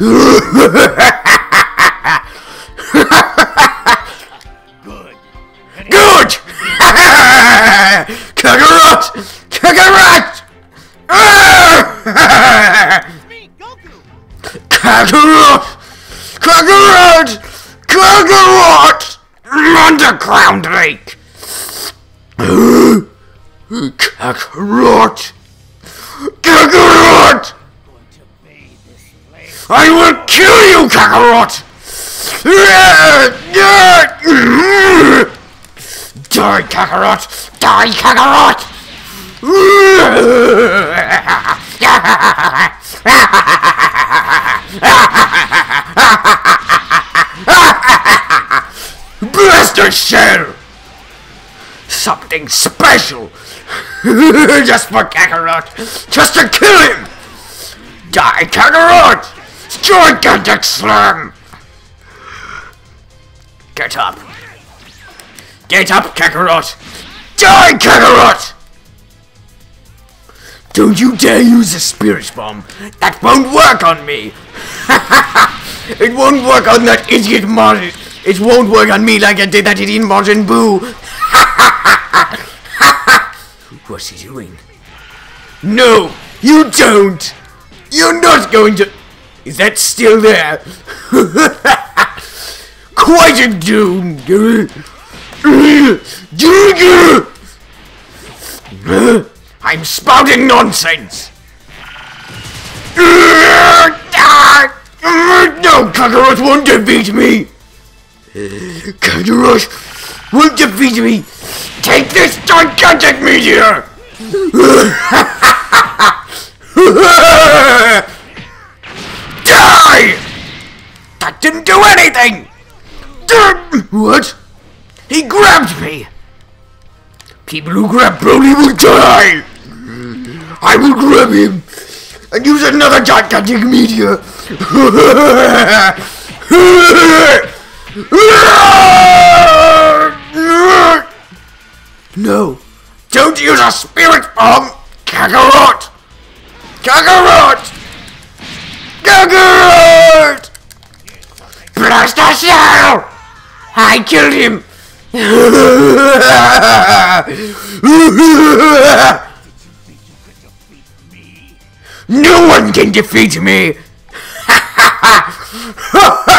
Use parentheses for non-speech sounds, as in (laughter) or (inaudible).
Good. Good! Kakarot! Kakarot! Kakarot! Kakarot! Kakarot! Underground Lake! Kakarot! Kakarot! I will kill you, Kakarot! Die, Kakarot! Die, Kakarot! Blaster Shell! Something special! (laughs) Just for Kakarot! Just to kill him! Die, Kakarot! Gigantic Slam! Get up! Get up, Kakarot! Die, Kakarot! Don't you dare use a spirit bomb! That won't work on me! (laughs) it won't work on that idiot Majin! It won't work on me like it did that idiot Majin Buu! (laughs) What's he doing? No! You don't! You're not going to... Is that still there? (laughs) Quite a doom! (clears throat) (clears throat) I'm spouting nonsense! No, Kakarot won't defeat me! (clears throat) Kakarot won't defeat me! Take this gigantic meteor! Anything! What? He grabbed me! People who grab Broly will die! I will grab him and use another gigantic meteor! No! Don't use a spirit bomb! Kakarot! Kakarot! Kakarot! I killed him! (laughs) no one can defeat me! (laughs)